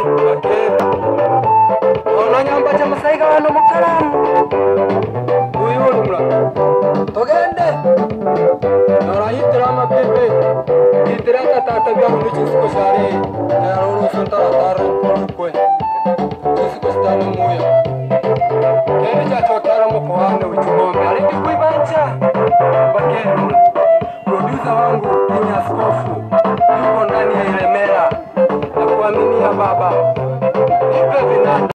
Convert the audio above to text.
wewe ona nyamba cha masaika wano mukalamu uyundula togende narahitira mapepe hitiratatata vyahundu chisiko shari yaruruusuntaratara kulukwe chisiko sitane muya kene chachotara mukuwane uchinombe alindikwivacha bakenu produsa wangu inyaskofu Baba